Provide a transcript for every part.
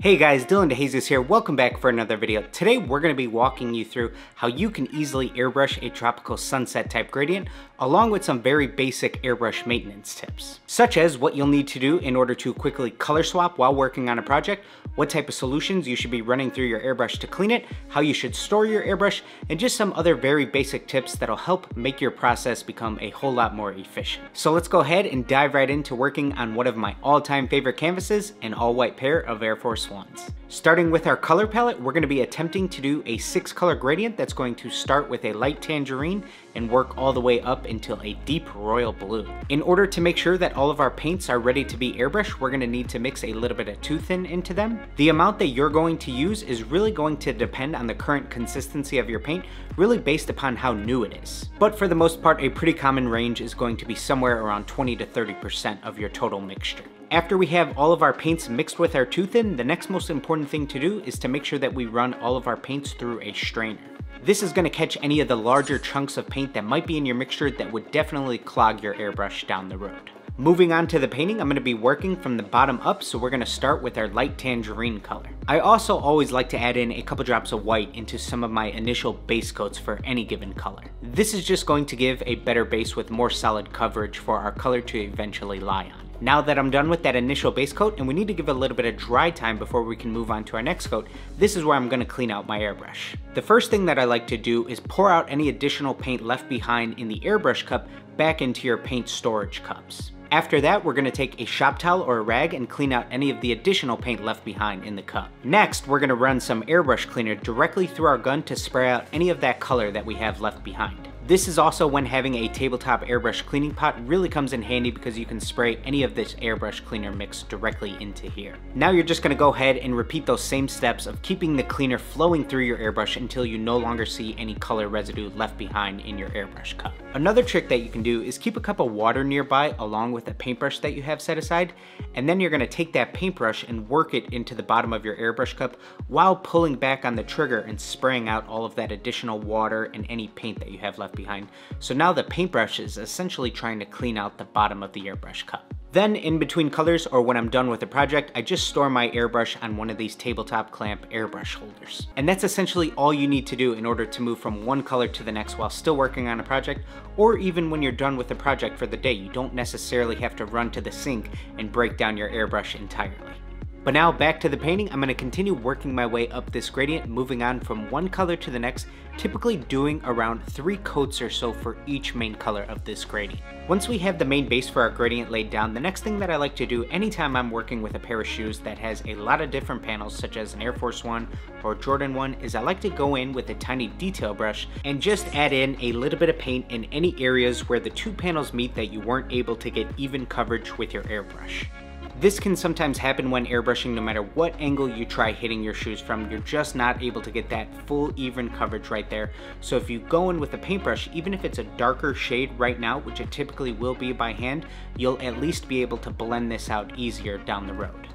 Hey guys, Dillon DeJesus here. Welcome back for another video. Today we're going to be walking you through how you can easily airbrush a tropical sunset type gradient along with some very basic airbrush maintenance tips, such as what you'll need to do in order to quickly color swap while working on a project, what type of solutions you should be running through your airbrush to clean it, how you should store your airbrush, and just some other very basic tips that'll help make your process become a whole lot more efficient. So let's go ahead and dive right into working on one of my all-time favorite canvases, an all-white pair of Air Force Ones. Starting with our color palette, we're going to be attempting to do a six color gradient that's going to start with a light tangerine and work all the way up until a deep royal blue. In order to make sure that all of our paints are ready to be airbrushed, we're going to need to mix a little bit of 2-Thin into them. The amount that you're going to use is really going to depend on the current consistency of your paint, really based upon how new it is. But for the most part, a pretty common range is going to be somewhere around 20 to 30% of your total mixture. After we have all of our paints mixed with our 2-Thin, the next most important thing to do is to make sure that we run all of our paints through a strainer. This is going to catch any of the larger chunks of paint that might be in your mixture that would definitely clog your airbrush down the road. Moving on to the painting, I'm going to be working from the bottom up, so we're going to start with our light tangerine color. I also always like to add in a couple drops of white into some of my initial base coats for any given color. This is just going to give a better base with more solid coverage for our color to eventually lie on. Now that I'm done with that initial base coat and we need to give it a little bit of dry time before we can move on to our next coat, this is where I'm going to clean out my airbrush. The first thing that I like to do is pour out any additional paint left behind in the airbrush cup back into your paint storage cups. After that, we're gonna take a shop towel or a rag and clean out any of the additional paint left behind in the cup. Next, we're gonna run some airbrush cleaner directly through our gun to spray out any of that color that we have left behind. This is also when having a tabletop airbrush cleaning pot really comes in handy because you can spray any of this airbrush cleaner mix directly into here. Now you're just gonna go ahead and repeat those same steps of keeping the cleaner flowing through your airbrush until you no longer see any color residue left behind in your airbrush cup. Another trick that you can do is keep a cup of water nearby along with a paintbrush that you have set aside, and then you're gonna take that paintbrush and work it into the bottom of your airbrush cup while pulling back on the trigger and spraying out all of that additional water and any paint that you have left behind. So now the paintbrush is essentially trying to clean out the bottom of the airbrush cup. Then in between colors or when I'm done with the project, I just store my airbrush on one of these tabletop clamp airbrush holders. And that's essentially all you need to do in order to move from one color to the next while still working on a project, or even when you're done with the project for the day, you don't necessarily have to run to the sink and break down your airbrush entirely. But now back to the painting, I'm going to continue working my way up this gradient, moving on from one color to the next, typically doing around three coats or so for each main color of this gradient. Once we have the main base for our gradient laid down, the next thing that I like to do anytime I'm working with a pair of shoes that has a lot of different panels, such as an Air Force One or Jordan 1, is I like to go in with a tiny detail brush and just add in a little bit of paint in any areas where the two panels meet that you weren't able to get even coverage with your airbrush. This can sometimes happen when airbrushing no matter what angle you try hitting your shoes from, you're just not able to get that full even coverage right there. So if you go in with a paintbrush, even if it's a darker shade right now, which it typically will be by hand, you'll at least be able to blend this out easier down the road.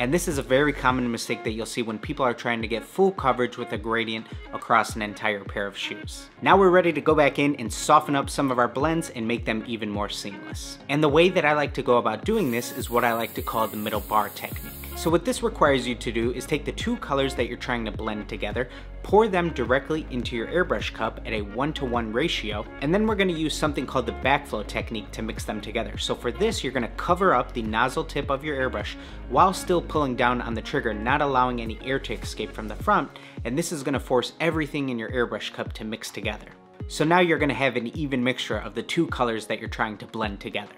And this is a very common mistake that you'll see when people are trying to get full coverage with a gradient across an entire pair of shoes. Now we're ready to go back in and soften up some of our blends and make them even more seamless. And the way that I like to go about doing this is what I like to call the middle bar technique. So what this requires you to do is take the two colors that you're trying to blend together, pour them directly into your airbrush cup at a one-to-one -one ratio, and then we're gonna use something called the backflow technique to mix them together. So for this, you're gonna cover up the nozzle tip of your airbrush while still pulling down on the trigger, not allowing any air to escape from the front, and this is gonna force everything in your airbrush cup to mix together. So now you're gonna have an even mixture of the two colors that you're trying to blend together.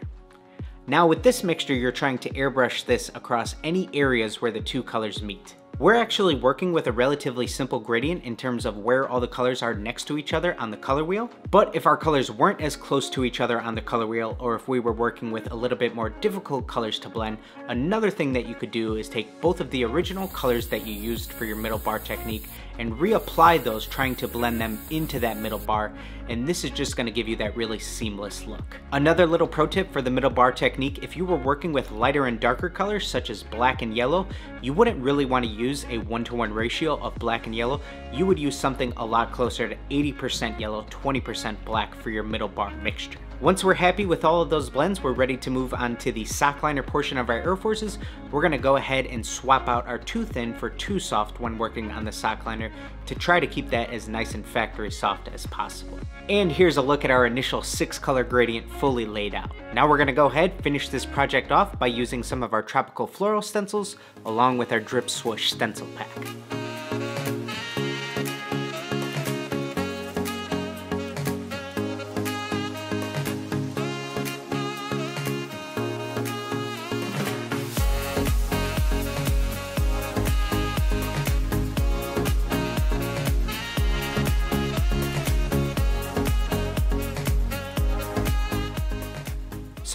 Now with this mixture, you're trying to airbrush this across any areas where the two colors meet. We're actually working with a relatively simple gradient in terms of where all the colors are next to each other on the color wheel, but if our colors weren't as close to each other on the color wheel, or if we were working with a little bit more difficult colors to blend, another thing that you could do is take both of the original colors that you used for your middle bar technique and reapply those trying to blend them into that middle bar and this is just going to give you that really seamless look. Another little pro tip for the middle bar technique, if you were working with lighter and darker colors such as black and yellow, you wouldn't really want to use use a one-to-one -one ratio of black and yellow, you would use something a lot closer to 80% yellow, 20% black for your middle bar mixture. Once we're happy with all of those blends, we're ready to move on to the sock liner portion of our Air Forces. We're gonna go ahead and swap out our 2-Thin for 2-Soft when working on the sock liner to try to keep that as nice and factory soft as possible. And here's a look at our initial six color gradient fully laid out. Now we're gonna go ahead, finish this project off by using some of our tropical floral stencils along with our drip swoosh stencil pack.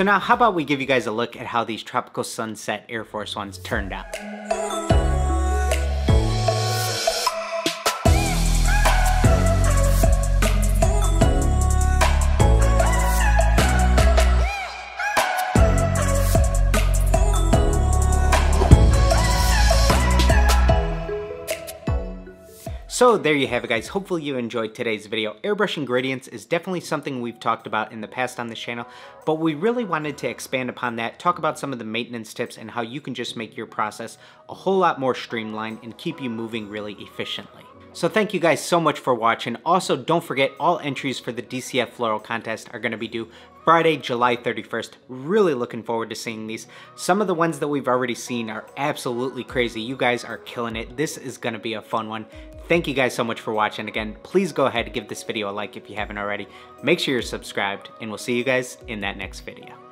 So now how about we give you guys a look at how these Tropical Sunset Air Force Ones turned out. So there you have it guys, hopefully you enjoyed today's video. Airbrushing gradients is definitely something we've talked about in the past on this channel, but we really wanted to expand upon that, talk about some of the maintenance tips and how you can just make your process a whole lot more streamlined and keep you moving really efficiently. So thank you guys so much for watching. Also, don't forget all entries for the DCF Floral Contest are going to be due Friday, July 31st. Really looking forward to seeing these. Some of the ones that we've already seen are absolutely crazy. You guys are killing it. This is going to be a fun one. Thank you guys so much for watching. Again, please go ahead and give this video a like if you haven't already. Make sure you're subscribed, and we'll see you guys in that next video.